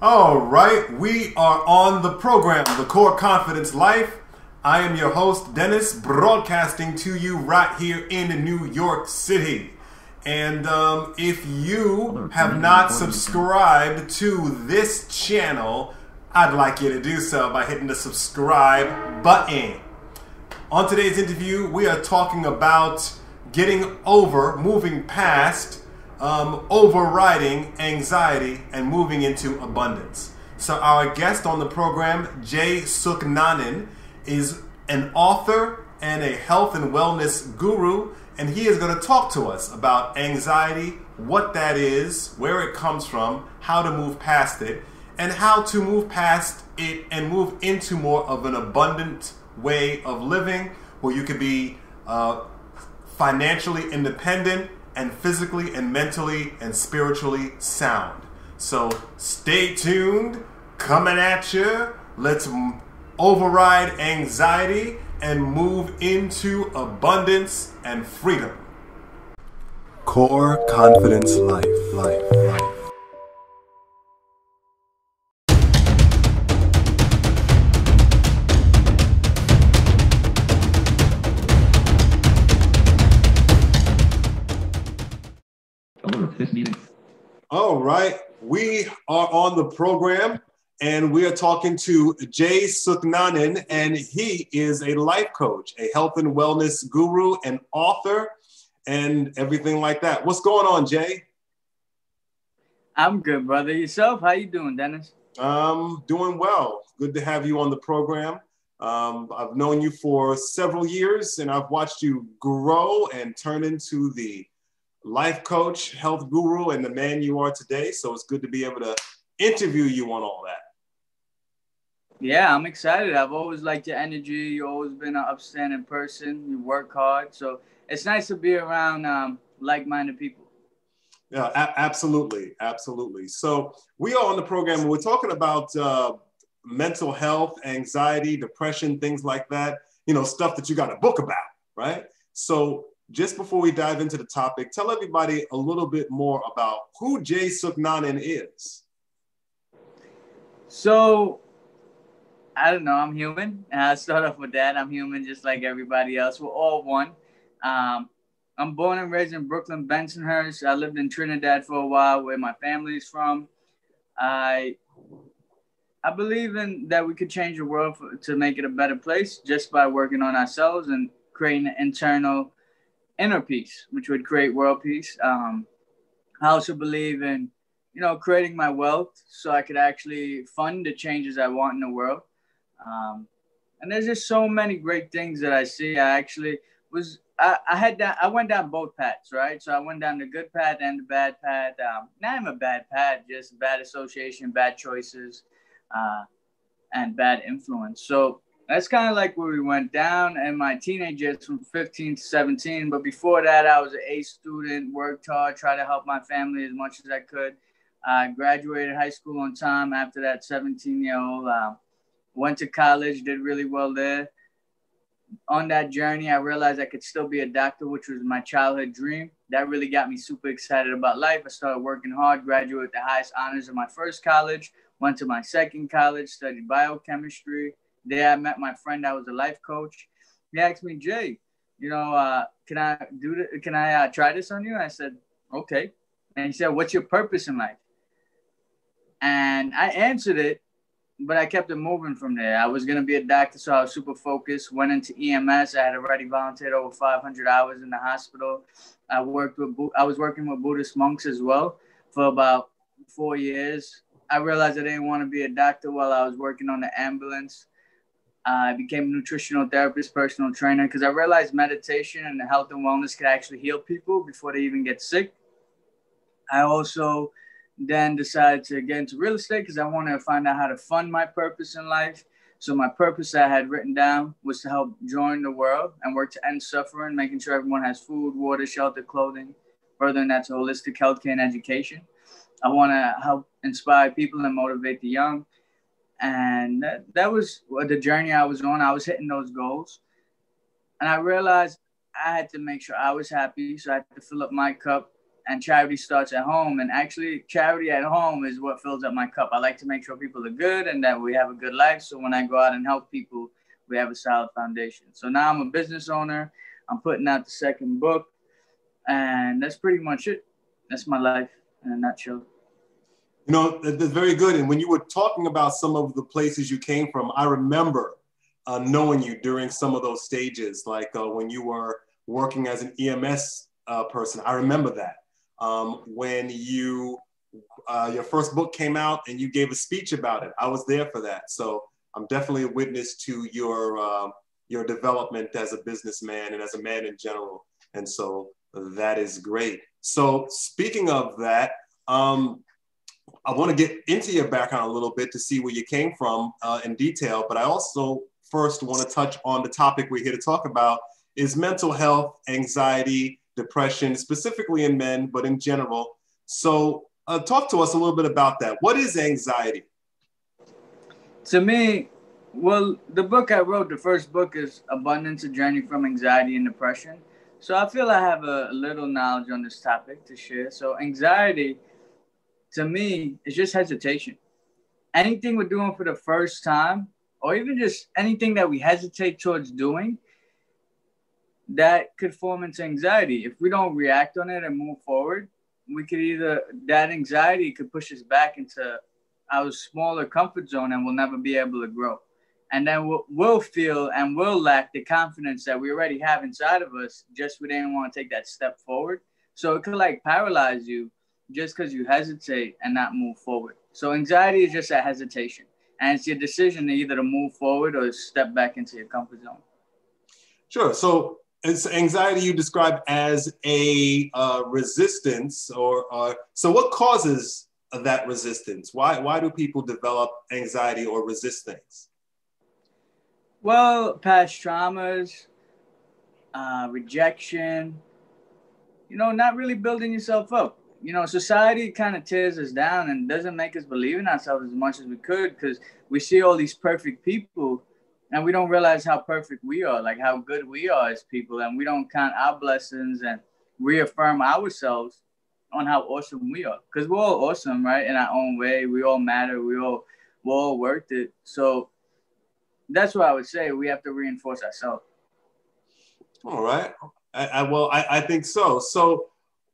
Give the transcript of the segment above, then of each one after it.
All right, we are on the program, The Core Confidence Life. I am your host, Dennis, broadcasting to you right here in New York City. And um, if you have not subscribed to this channel, I'd like you to do so by hitting the subscribe button. On today's interview, we are talking about getting over, moving past um, overriding anxiety and moving into abundance. So, our guest on the program, Jay Sooknanan, is an author and a health and wellness guru, and he is going to talk to us about anxiety, what that is, where it comes from, how to move past it, and how to move past it and move into more of an abundant way of living where you could be uh, financially independent and physically and mentally and spiritually sound. So stay tuned, coming at you. Let's override anxiety and move into abundance and freedom. Core Confidence Life, life, All right, we are on the program and we are talking to Jay Sooknanan, and he is a life coach, a health and wellness guru, an author, and everything like that. What's going on, Jay? I'm good, brother. Yourself? How you doing, Dennis? Um, doing well. Good to have you on the program. Um, I've known you for several years, and I've watched you grow and turn into the life coach, health guru, and the man you are today. So it's good to be able to interview you on all that. Yeah, I'm excited. I've always liked your energy. You've always been an upstanding person. You work hard. So it's nice to be around um, like minded people. Yeah, a- absolutely. Absolutely. So we are on the program. We're talking about uh, mental health, anxiety, depression, things like that, you know, stuff that you got a book about, right? So just before we dive into the topic, tell everybody a little bit more about who Jay Sooknanan is. So, I don't know. I'm human. I'll start off with that. I'm human just like everybody else. We're all one. Um, I'm born and raised in Brooklyn, Bensonhurst. I lived in Trinidad for a while, where my family's from. I I believe in that we could change the world for, to make it a better place just by working on ourselves and creating an internal inner peace, which would create world peace. Um, I also believe in, you know, creating my wealth so I could actually fund the changes I want in the world. Um, and there's just so many great things that I see. I actually was, I, I had I went down both paths, right? So I went down the good path and the bad path. Um, I'm a bad path, just bad association, bad choices, uh, and bad influence. So that's kind of like where we went down and my teenage years from 15 to 17 but before that i was an a student worked hard tried to help my family as much as i could. I graduated high school on time after that 17 year old uh, went to college did really well there. On that journey i realized i could still be a doctor which was my childhood dream. That really got me super excited about life. I started working hard graduated with the highest honors of my first college went to my second college studied biochemistry there I met my friend that was a life coach. He asked me, Jay, you know, uh, can I do it? Can I uh, try this on you? I said, okay. And he said, what's your purpose in life? And I answered it, but I kept it moving from there. I was going to be a doctor, so I was super focused. Went into EMS. I had already volunteered over 500 hours in the hospital. I worked with, I was working with Buddhist monks as well for about four years. I realized I didn't want to be a doctor while I was working on the ambulance. I became a nutritional therapist, personal trainer, because I realized meditation and health and wellness could actually heal people before they even get sick. I also then decided to get into real estate because I wanted to find out how to fund my purpose in life. So my purpose I had written down was to help join the world and work to end suffering, making sure everyone has food, water, shelter, clothing, furthering that to holistic healthcare and education. I want to help inspire people and motivate the young and that, that was the journey I was on. I was hitting those goals, and I realized I had to make sure I was happy, so I had to fill up my cup and charity starts at home. And actually, charity at home is what fills up my cup. I like to make sure people are good and that we have a good life. So when I go out and help people, we have a solid foundation. So now I'm a business owner. I'm putting out the second book, and that's pretty much it. That's my life in a nutshell. You know, that's very good. And when you were talking about some of the places you came from, I remember uh, knowing you during some of those stages, like uh, when you were working as an EMS uh, person. I remember that um, when you uh, your first book came out and you gave a speech about it. I was there for that, so I'm definitely a witness to your uh, your development as a businessman and as a man in general. And so that is great. So speaking of that, um, I want to get into your background a little bit to see where you came from uh, in detail, but I also first want to touch on the topic we're here to talk about is mental health, anxiety, depression, specifically in men, but in general. So, uh, talk to us a little bit about that. What is anxiety? To me, well, the book I wrote, the first book is Abundance, a Journey from Anxiety and Depression. So I feel I have a little knowledge on this topic to share. So anxiety, to me, it's just hesitation. Anything we're doing for the first time, or even just anything that we hesitate towards doing, that could form into anxiety. If we don't react on it and move forward, we could either that anxiety could push us back into our smaller comfort zone and we'll never be able to grow. And then we'll, we'll feel and we'll lack the confidence that we already have inside of us, just we didn't want to take that step forward. So it could like paralyze you just because you hesitate and not move forward. So anxiety is just a hesitation. And it's your decision to either to move forward or step back into your comfort zone. Sure. So it's anxiety you describe as a uh, resistance or uh, so what causes that resistance why why do people develop anxiety or resist things well past traumas uh, rejection you know not really building yourself up you know society kind of tears us down and doesn't make us believe in ourselves as much as we could because we see all these perfect people and we don't realize how perfect we are, like how good we are as people, and we don't count our blessings and reaffirm ourselves on how awesome we are. Because we're all awesome, right? In our own way, we all matter. We all we're all worth it. So that's what I would say. We have to reinforce ourselves. All right. I, I well, I, I think so. So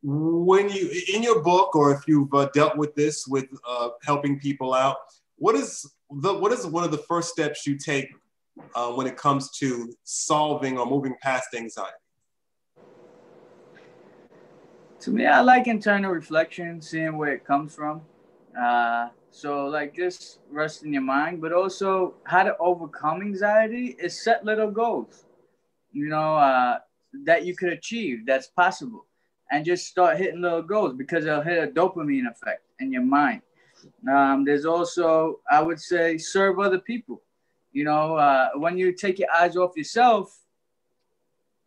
when you in your book, or if you've uh, dealt with this with uh, helping people out, what is the what is one of the first steps you take uh, when it comes to solving or moving past anxiety? To me, I like internal reflection, seeing where it comes from. Uh, so, like, just rest in your mind, but also how to overcome anxiety is set little goals, you know, uh, that you could achieve, that's possible. And just start hitting little goals because it'll hit a dopamine effect in your mind. Um, there's also, I would say, serve other people. You know, uh, when you take your eyes off yourself,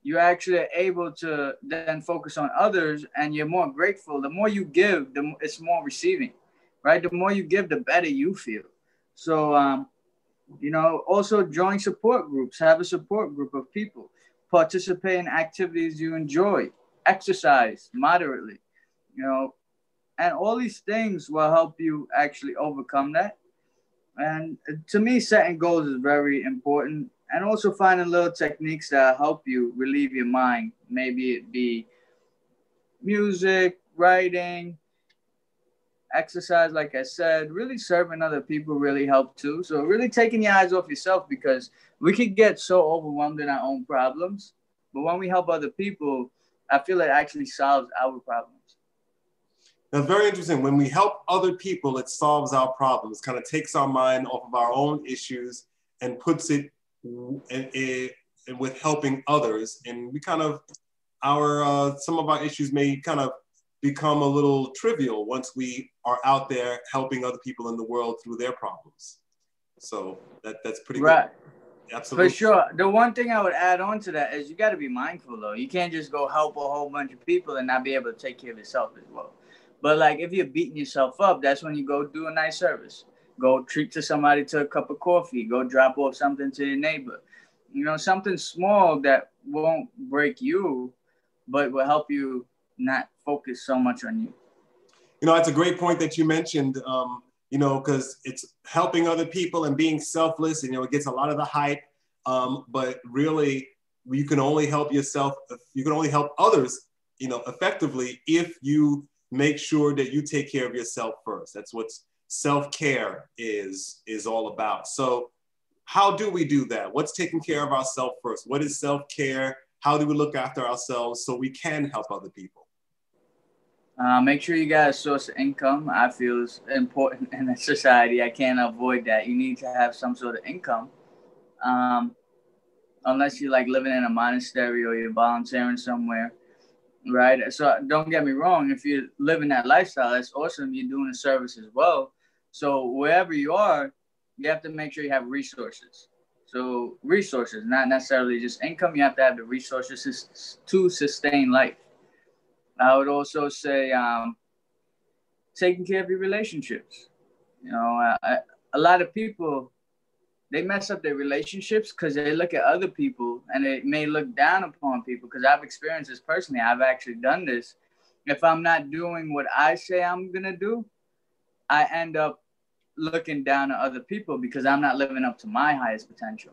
you're actually able to then focus on others and you're more grateful. The more you give, the more, it's more receiving, right? The more you give, the better you feel. So, um, you know, also join support groups, have a support group of people, participate in activities you enjoy, exercise moderately, you know, and all these things will help you actually overcome that and to me, setting goals is very important. And also finding little techniques that help you relieve your mind. Maybe it be music, writing, exercise, like I said, really serving other people really help too. So really taking your eyes off yourself because we could get so overwhelmed in our own problems. But when we help other people, I feel it actually solves our problems. That's very interesting. When we help other people, it solves our problems, kind of takes our mind off of our own issues and puts it in, in, in with helping others. And we kind of, our, uh, some of our issues may kind of become a little trivial once we are out there helping other people in the world through their problems. So that, that's pretty right. good. Absolutely. For sure. The one thing I would add on to that is you got to be mindful though. You can't just go help a whole bunch of people and not be able to take care of yourself as well. But like if you're beating yourself up, that's when you go do a nice service. Go treat to somebody to a cup of coffee. Go drop off something to your neighbor. You know, something small that won't break you, but will help you not focus so much on you. You know, that's a great point that you mentioned. Um, you know, because it's helping other people and being selfless. And, you know, it gets a lot of the hype, um, but really, you can only help yourself. You can only help others, you know, effectively if you make sure that you take care of yourself first. That's what self-care is is all about. So, how do we do that? What's taking care of ourselves first? What is self-care? How do we look after ourselves so we can help other people? Uh, make sure you got a source of income. I feel is important in a society. I can't avoid that. You need to have some sort of income, um, unless you're like living in a monastery or you're volunteering somewhere, right? So don't get me wrong. If you're living that lifestyle, that's awesome. You're doing a service as well. So wherever you are, you have to make sure you have resources. So resources, not necessarily just income. You have to have the resources to sustain life. I would also say um, taking care of your relationships. You know, I, a lot of people they mess up their relationships because they look at other people and it may look down upon people. Because I've experienced this personally. I've actually done this. If I'm not doing what I say I'm gonna do, I end up looking down at other people because I'm not living up to my highest potential.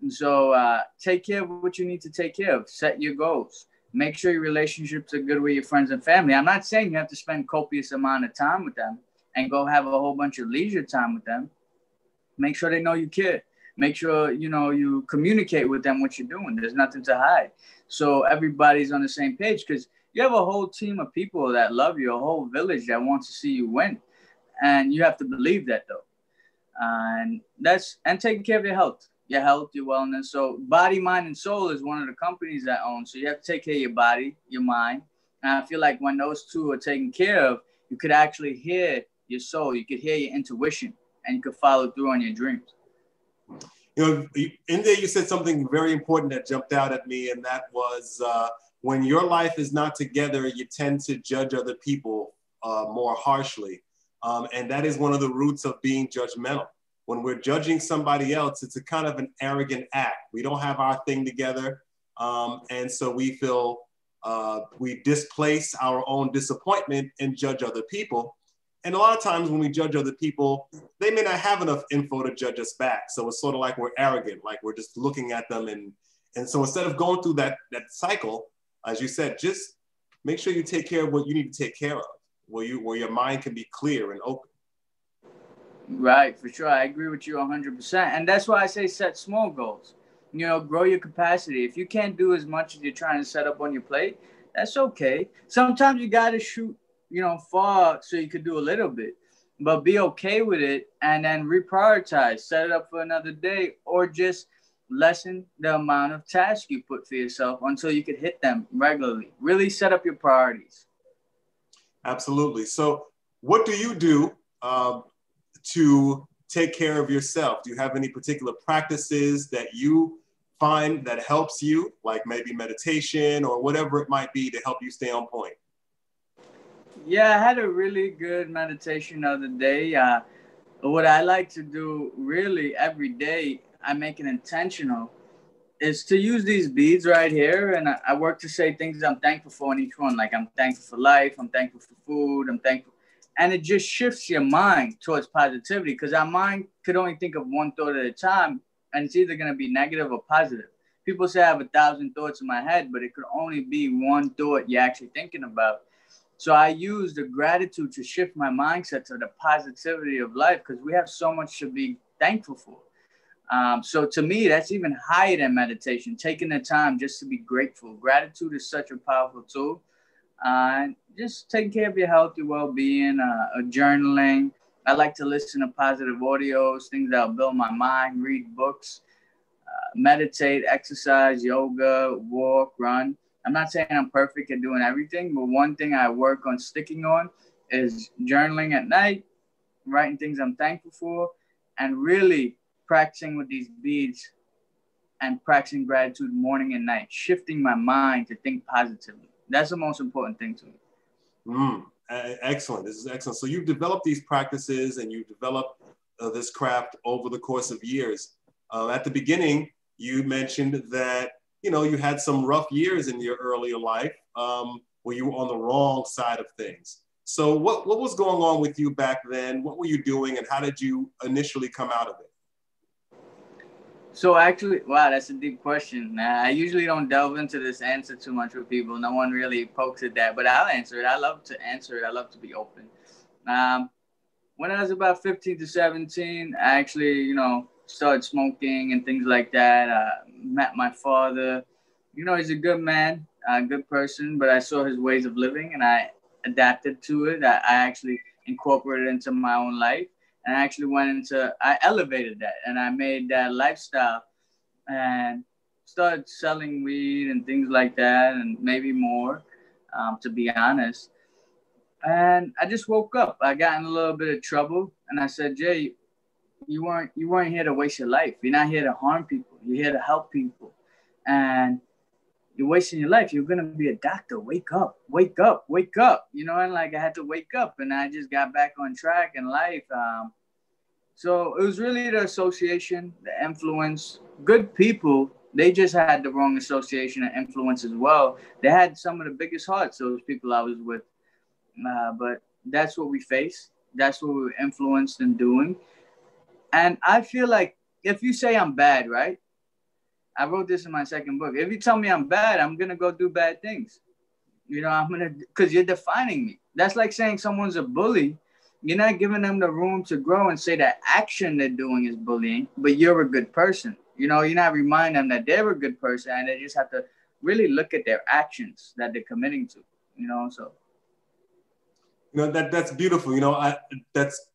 And so uh, take care of what you need to take care of. Set your goals make sure your relationships are good with your friends and family. I'm not saying you have to spend copious amount of time with them and go have a whole bunch of leisure time with them. Make sure they know you care. Make sure you know you communicate with them what you're doing. There's nothing to hide. So everybody's on the same page because you have a whole team of people that love you, a whole village that wants to see you win, and you have to believe that though. And that's and taking care of your health your health, your wellness. So body, mind, and soul is one of the companies that own. So you have to take care of your body, your mind. And I feel like when those two are taken care of, you could actually hear your soul. You could hear your intuition, and you could follow through on your dreams. You know, in there you said something very important that jumped out at me, and that was uh, when your life is not together, you tend to judge other people uh, more harshly. Um, and that is one of the roots of being judgmental when we're judging somebody else, it's a kind of an arrogant act. We don't have our thing together. Um, and so we feel uh, we displace our own disappointment and judge other people. And a lot of times when we judge other people, they may not have enough info to judge us back. So it's sort of like we're arrogant, like we're just looking at them. And, and so instead of going through that, that cycle, as you said, just make sure you take care of what you need to take care of, where, you, where your mind can be clear and open. Right, for sure. I agree with you 100%. And that's why I say set small goals. You know, grow your capacity. If you can't do as much as you're trying to set up on your plate, that's okay. Sometimes you got to shoot, you know, far so you could do a little bit, but be okay with it and then reprioritize, set it up for another day, or just lessen the amount of tasks you put for yourself until you could hit them regularly. Really set up your priorities. Absolutely. So, what do you do um, to take care of yourself? Do you have any particular practices that you find that helps you, like maybe meditation or whatever it might be to help you stay on point? Yeah, I had a really good meditation the other day. Uh, what I like to do really every day, I make it intentional, is to use these beads right here. And I, I work to say things I'm thankful for in each one. Like I'm thankful for life, I'm thankful for food, I'm thankful and it just shifts your mind towards positivity because our mind could only think of one thought at a time and it's either going to be negative or positive. People say i have a thousand thoughts in my head but it could only be one thought you're actually thinking about. So i use the gratitude to shift my mindset to the positivity of life because we have so much to be thankful for. Um, so to me that's even higher than meditation taking the time just to be grateful. Gratitude is such a powerful tool uh, just taking care of your health, your well-being, uh, journaling. I like to listen to positive audios, things that'll build my mind, read books, uh, meditate, exercise, yoga, walk, run. I'm not saying I'm perfect at doing everything, but one thing I work on sticking on is journaling at night, writing things I'm thankful for, and really practicing with these beads and practicing gratitude morning and night, shifting my mind to think positively. That's the most important thing to me. Mm, excellent. This is excellent. So you've developed these practices and you've developed uh, this craft over the course of years. Uh, at the beginning, you mentioned that you know you had some rough years in your earlier life. Um, where you were on the wrong side of things. So what, what was going on with you back then? What were you doing and how did you initially come out of it? So actually, wow, that's a deep question. I usually don't delve into this answer too much with people. No one really pokes at that, but I'll answer it. I love to answer it. I love to be open. Um, when I was about 15 to 17, I actually, you know, started smoking and things like that. Uh, met my father. You know, he's a good man, a good person, but I saw his ways of living and I adapted to it. I, I actually incorporated into my own life and I actually went into I elevated that and I made that lifestyle and started selling weed and things like that and maybe more um, to be honest. And I just woke up. I got in a little bit of trouble and I said Jay you weren't you weren't here to waste your life. You're not here to harm people. You're here to help people. And you're wasting your life. You're gonna be a doctor. Wake up, wake up, wake up. You know, and like I had to wake up, and I just got back on track in life. Um, so it was really the association, the influence, good people. They just had the wrong association and influence as well. They had some of the biggest hearts, those people I was with. Uh, but that's what we face. That's what we were influenced in doing. And I feel like if you say I'm bad, right? I wrote this in my second book. If you tell me I'm bad, I'm gonna go do bad things. You know, I'm gonna because you're defining me. That's like saying someone's a bully. You're not giving them the room to grow and say that action they're doing is bullying, but you're a good person. You know, you're not reminding them that they're a good person and they just have to really look at their actions that they're committing to. You know, so you know that that's beautiful. You know, I that's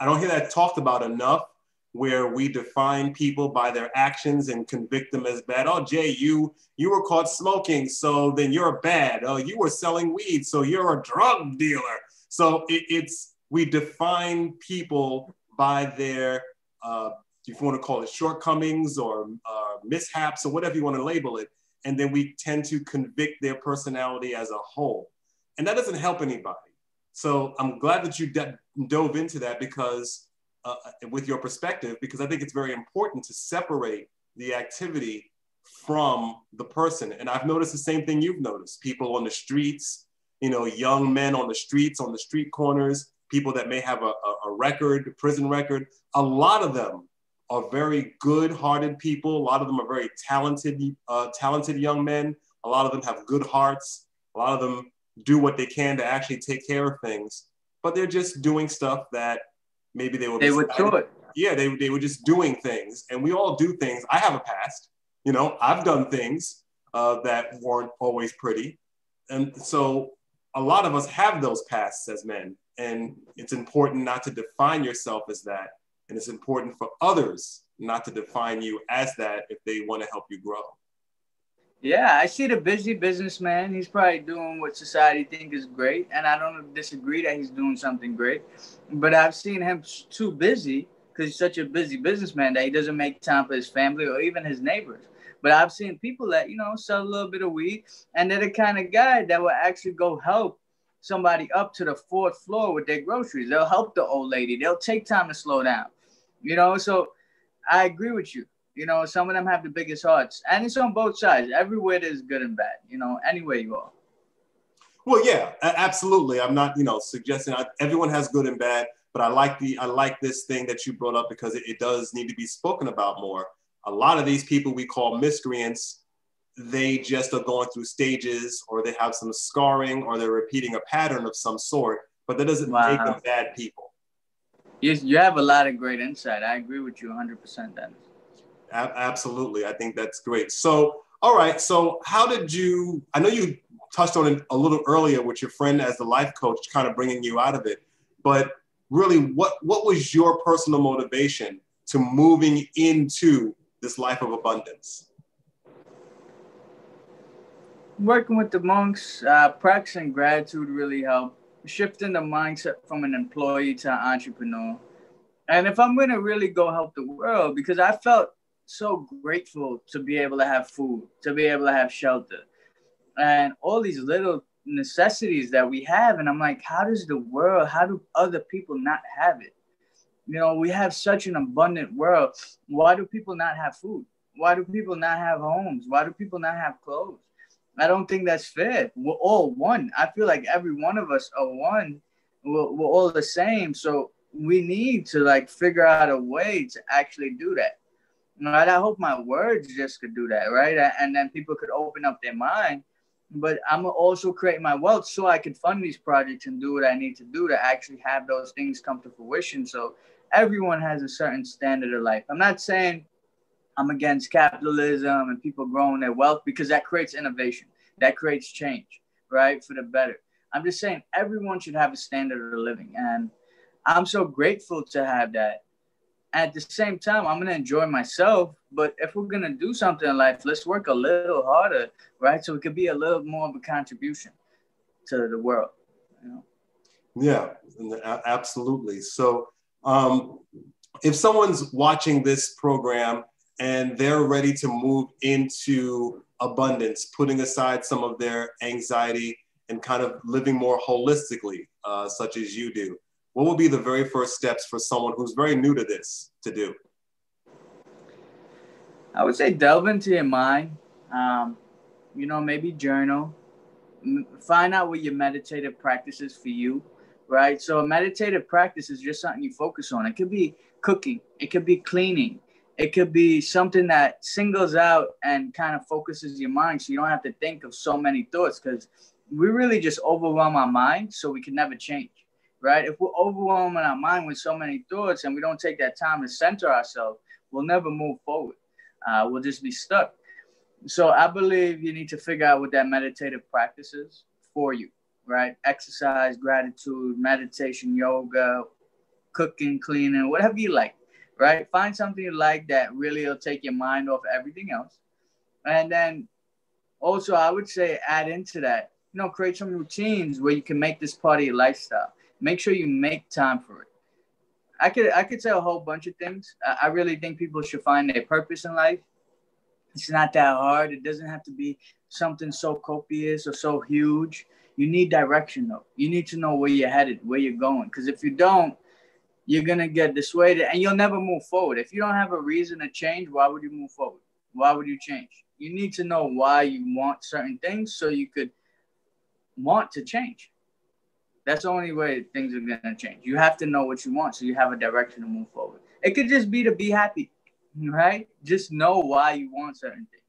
I don't hear that talked about enough where we define people by their actions and convict them as bad. Oh, Jay, you you were caught smoking, so then you're bad. Oh, you were selling weed, so you're a drug dealer. So it, it's we define people by their, uh, if you want to call it shortcomings or uh, mishaps or whatever you want to label it, and then we tend to convict their personality as a whole, and that doesn't help anybody. So I'm glad that you de- dove into that because uh, with your perspective because I think it's very important to separate the activity from the person. And I've noticed the same thing you've noticed people on the streets, you know, young men on the streets, on the street corners, people that may have a, a, record, a prison record. A lot of them are very good hearted people. A lot of them are very talented, uh, talented young men. A lot of them have good hearts. A lot of them do what they can to actually take care of things, but they're just doing stuff that maybe they were they would do it. Yeah, they they were just doing things, and we all do things. I have a past, you know. I've done things uh, that weren't always pretty, and so a lot of us have those pasts as men, and it's important not to define yourself as that, and it's important for others not to define you as that if they want to help you grow. Yeah, I see the busy businessman. He's probably doing what society think is great, and I don't disagree that he's doing something great. But I've seen him too busy because he's such a busy businessman that he doesn't make time for his family or even his neighbors. But I've seen people that you know sell a little bit of weed, and they're the kind of guy that will actually go help somebody up to the fourth floor with their groceries. They'll help the old lady. They'll take time to slow down. You know, so I agree with you. You know, some of them have the biggest hearts, and it's on both sides. Everywhere there's good and bad. You know, anywhere you are. Well, yeah, absolutely. I'm not, you know, suggesting I, everyone has good and bad, but I like the I like this thing that you brought up because it, it does need to be spoken about more. A lot of these people we call miscreants, they just are going through stages, or they have some scarring, or they're repeating a pattern of some sort, but that doesn't wow. make them bad people. You, you have a lot of great insight. I agree with you 100%, Dennis absolutely. I think that's great. So, all right. So, how did you? I know you touched on it a little earlier with your friend as the life coach, kind of bringing you out of it. But really, what what was your personal motivation to moving into this life of abundance? Working with the monks, uh, practicing gratitude really helped. Shifting the mindset from an employee to an entrepreneur. And if I'm going to really go help the world, because I felt so grateful to be able to have food, to be able to have shelter, and all these little necessities that we have. And I'm like, how does the world, how do other people not have it? You know, we have such an abundant world. Why do people not have food? Why do people not have homes? Why do people not have clothes? I don't think that's fair. We're all one. I feel like every one of us are one. We're, we're all the same. So we need to like figure out a way to actually do that. Right? I hope my words just could do that, right? And then people could open up their mind. But I'm also creating my wealth so I could fund these projects and do what I need to do to actually have those things come to fruition. So everyone has a certain standard of life. I'm not saying I'm against capitalism and people growing their wealth because that creates innovation, that creates change, right, for the better. I'm just saying everyone should have a standard of living, and I'm so grateful to have that. At the same time, I'm gonna enjoy myself, but if we're gonna do something in life, let's work a little harder, right? So it could be a little more of a contribution to the world. You know? Yeah, absolutely. So, um, if someone's watching this program and they're ready to move into abundance, putting aside some of their anxiety and kind of living more holistically, uh, such as you do, what would be the very first steps for someone who's very new to this to do? I would say delve into your mind. Um, you know, maybe journal. Find out what your meditative practice is for you, right? So, a meditative practice is just something you focus on. It could be cooking, it could be cleaning, it could be something that singles out and kind of focuses your mind so you don't have to think of so many thoughts because we really just overwhelm our mind so we can never change right if we're overwhelming our mind with so many thoughts and we don't take that time to center ourselves we'll never move forward uh, we'll just be stuck so i believe you need to figure out what that meditative practice is for you right exercise gratitude meditation yoga cooking cleaning whatever you like right? Find something you like that really will take your mind off everything else. And then also, I would say add into that, you know, create some routines where you can make this part of your lifestyle. Make sure you make time for it. I could I could say a whole bunch of things. I really think people should find their purpose in life. It's not that hard. It doesn't have to be something so copious or so huge. You need direction though. You need to know where you're headed, where you're going. Because if you don't, you're gonna get dissuaded and you'll never move forward. If you don't have a reason to change, why would you move forward? Why would you change? You need to know why you want certain things so you could want to change. That's the only way things are gonna change. You have to know what you want so you have a direction to move forward. It could just be to be happy, right? Just know why you want certain things.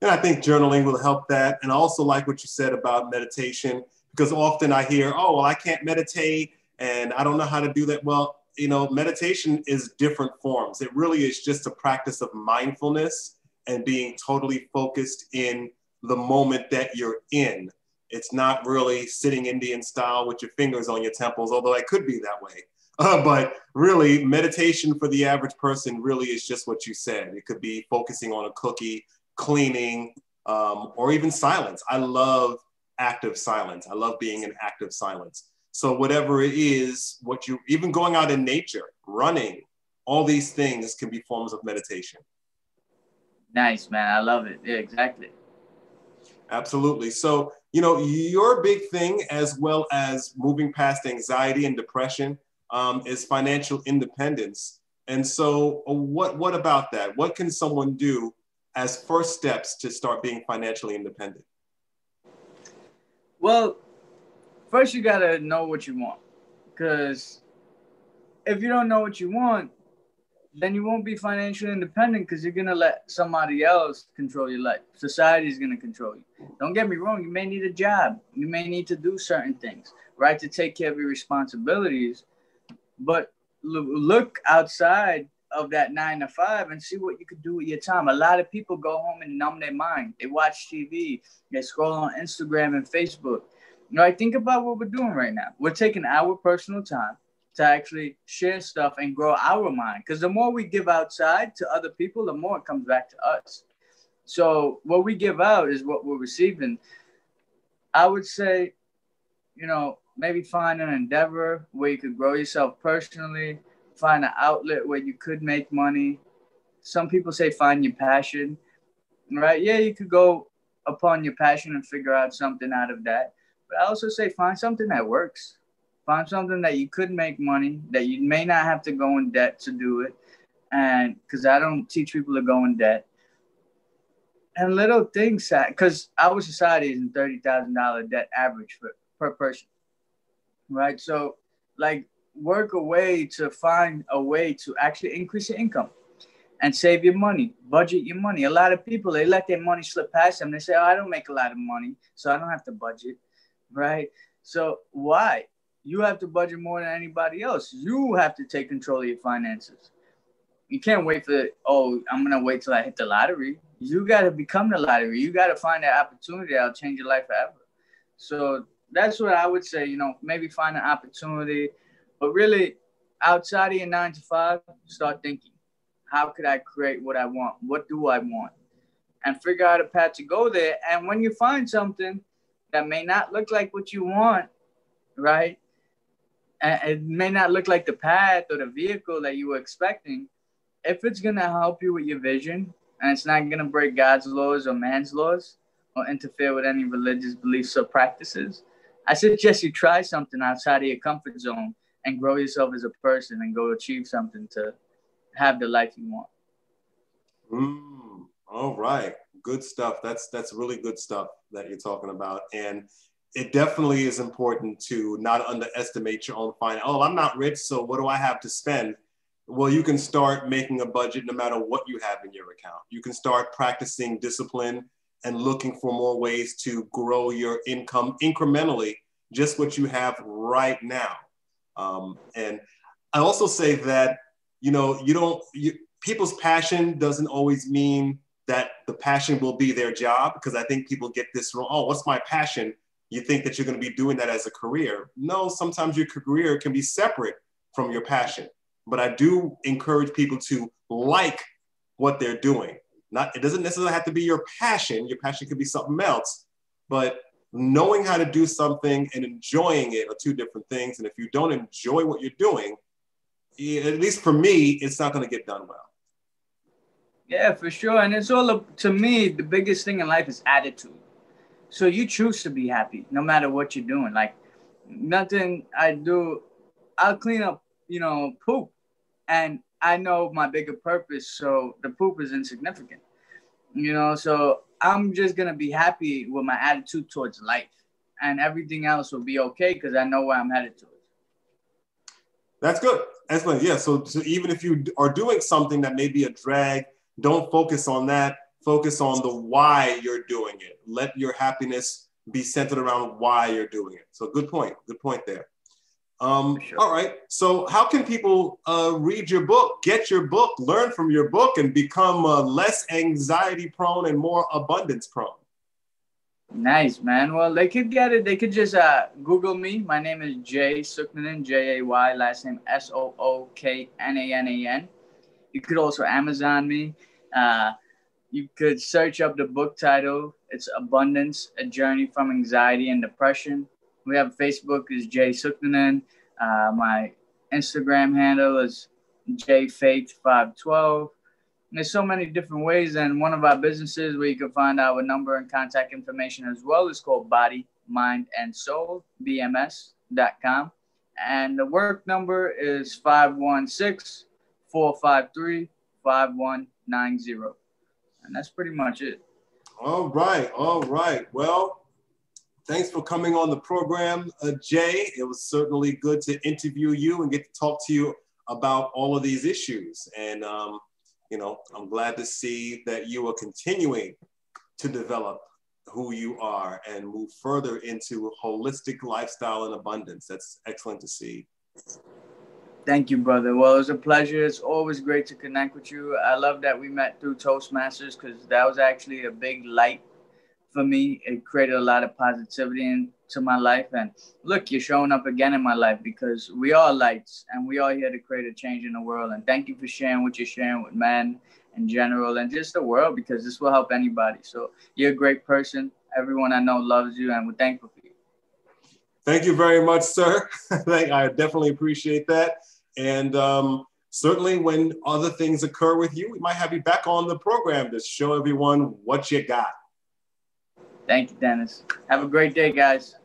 And I think journaling will help that. And I also like what you said about meditation, because often I hear, oh, well, I can't meditate and I don't know how to do that. Well, you know, meditation is different forms. It really is just a practice of mindfulness and being totally focused in the moment that you're in. It's not really sitting Indian style with your fingers on your temples, although it could be that way. Uh, but really, meditation for the average person really is just what you said. It could be focusing on a cookie, cleaning, um, or even silence. I love active silence. I love being in active silence. So whatever it is, what you even going out in nature, running, all these things can be forms of meditation. Nice, man. I love it. Yeah, exactly. Absolutely. So, you know, your big thing, as well as moving past anxiety and depression, um, is financial independence. And so, uh, what what about that? What can someone do as first steps to start being financially independent? Well, first you gotta know what you want, because if you don't know what you want, then you won't be financially independent because you're gonna let somebody else control your life. Society is gonna control you. Don't get me wrong, you may need a job, you may need to do certain things, right, to take care of your responsibilities. But look outside of that nine to five and see what you could do with your time. A lot of people go home and numb their mind. They watch TV, they scroll on Instagram and Facebook. You know, I Think about what we're doing right now. We're taking our personal time to actually share stuff and grow our mind. Because the more we give outside to other people, the more it comes back to us. So what we give out is what we're receiving. I would say, you know, maybe find an endeavor where you could grow yourself personally, find an outlet where you could make money. Some people say find your passion, right? Yeah, you could go upon your passion and figure out something out of that. But I also say find something that works. Find something that you could make money, that you may not have to go in debt to do it. And because I don't teach people to go in debt. and little things because our society is in thirty thousand dollar debt average for per person, right? So like work a way to find a way to actually increase your income and save your money, budget your money. A lot of people they let their money slip past them. They say, "Oh, I don't make a lot of money, so I don't have to budget," right? So why? You have to budget more than anybody else. You have to take control of your finances. You can't wait for oh, I'm gonna wait till I hit the lottery. You gotta become the lottery. You gotta find that opportunity that'll change your life forever. So that's what I would say. You know, maybe find an opportunity, but really, outside of your nine to five, start thinking how could I create what I want? What do I want? And figure out a path to go there. And when you find something that may not look like what you want, right? It may not look like the path or the vehicle that you were expecting. If it's gonna help you with your vision and it's not gonna break God's laws or man's laws or interfere with any religious beliefs or practices, I suggest you try something outside of your comfort zone and grow yourself as a person and go achieve something to have the life you want. Mm, all right, good stuff. That's that's really good stuff that you're talking about, and it definitely is important to not underestimate your own finance. Oh, I'm not rich, so what do I have to spend? Well, you can start making a budget no matter what you have in your account. You can start practicing discipline and looking for more ways to grow your income incrementally, just what you have right now. Um, and I also say that you know, you don't, you, people's passion doesn't always mean that the passion will be their job because I think people get this wrong. Oh, what's my passion? You think that you're going to be doing that as a career. No, sometimes your career can be separate from your passion. But I do encourage people to like what they're doing. Not it doesn't necessarily have to be your passion. Your passion could be something else, but knowing how to do something and enjoying it are two different things. And if you don't enjoy what you're doing, at least for me, it's not going to get done well. Yeah, for sure. And it's all to me, the biggest thing in life is attitude. So you choose to be happy no matter what you're doing. Like nothing I do, I'll clean up, you know, poop. And I know my bigger purpose. So the poop is insignificant. You know, so I'm just to be happy with my attitude towards life. And everything else will be okay because I know where I'm headed to. That's good. Excellent. Yeah. So, so even if you are doing something that may be a drag, don't focus on that. Focus on the why you're doing it. Let your happiness be centered around why you're doing it. So, good point. Good point there. Um, sure. All right. So, how can people uh, read your book, get your book, learn from your book, and become uh, less anxiety prone and more abundance prone? Nice, man. Well, they could get it. They could just uh, Google me. My name is Jay Sooknanan, J A Y, last name S O O K N A N A N. You could also Amazon me. Uh, you could search up the book title. It's Abundance, A Journey from Anxiety and Depression. We have Facebook is Jay Sooknanan. Uh, my Instagram handle is jfaith512 And there's so many different ways. And one of our businesses where you can find our number and contact information as well is called Body, Mind, and Soul, BMS.com. And the work number is 516 453 5190. And that's pretty much it. All right. All right. Well, thanks for coming on the program, uh, Jay. It was certainly good to interview you and get to talk to you about all of these issues. And, um, you know, I'm glad to see that you are continuing to develop who you are and move further into holistic lifestyle and abundance. That's excellent to see. Thank you, brother. Well, it was a pleasure. It's always great to connect with you. I love that we met through Toastmasters because that was actually a big light for me. It created a lot of positivity into my life. And look, you're showing up again in my life because we are lights and we are here to create a change in the world. And thank you for sharing what you're sharing with men in general and just the world because this will help anybody. So you're a great person. Everyone I know loves you and we're thankful for you. Thank you very much, sir. I definitely appreciate that. And um, certainly when other things occur with you, we might have you back on the program to show everyone what you got. Thank you, Dennis. Have a great day, guys.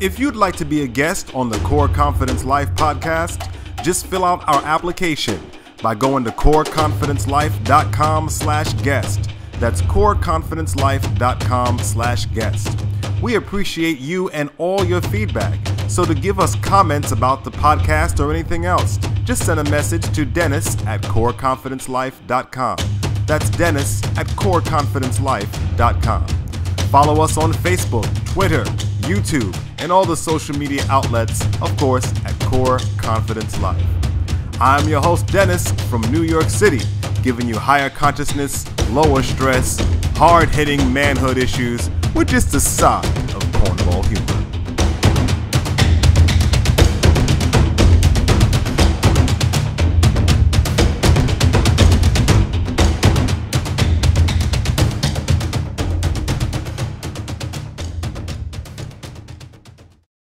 If you'd like to be a guest on the Core Confidence Life podcast, just fill out our application by going to coreconfidencelife.com slash guest. That's coreconfidencelife.com slash guest. We appreciate you and all your feedback. So to give us comments about the podcast or anything else, just send a message to Dennis at coreconfidencelife.com. That's Dennis at coreconfidencelife.com. Follow us on Facebook, Twitter, YouTube, and all the social media outlets, of course, at Core Confidence Life. I'm your host, Dennis, from New York City, giving you higher consciousness, lower stress, hard hitting manhood issues with just the side of cornball humor.